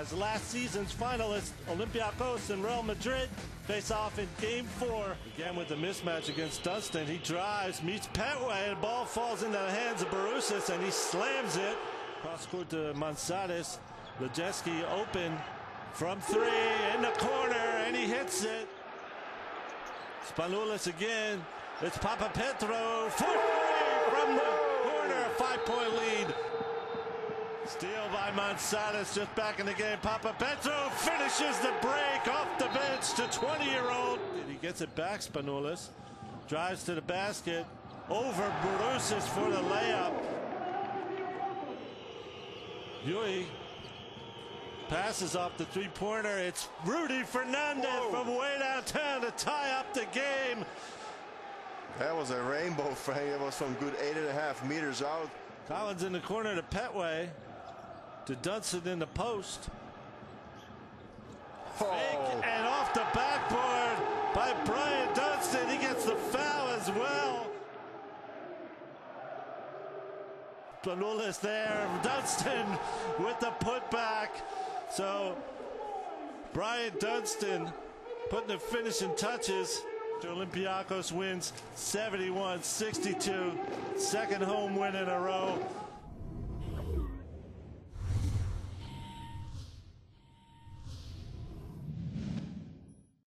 as last season's finalists Olympiacos and Real Madrid face off in game four. Again with the mismatch against Dunston. He drives, meets Petway, and ball falls into the hands of Bourousis, and he slams it. Cross court to Mantzaris. Lojeski open from three in the corner, and he hits it. Spanoulis again. It's Papapetrou. from the corner. Five point lead. Steal by Mantzaris just back in the game. Papapetrou finishes the break off the bench to 20 year old. He gets it back. Spanoulis drives to the basket. Over Bourousis for the layup. Llull passes off the three pointer. It's Rudy Fernandez Whoa. from way downtown to tie up the game. That was a rainbow, Frank. It was from good eight and a half meters out. Collins in the corner to Petway. To Dunston in the post. Oh. Fake and off the backboard by Bryant Dunston. He gets the foul as well. Spanoulis there. Dunston with the putback. So Bryant Dunston putting the finishing touches. Olympiacos wins 71 62. Second home win in a row.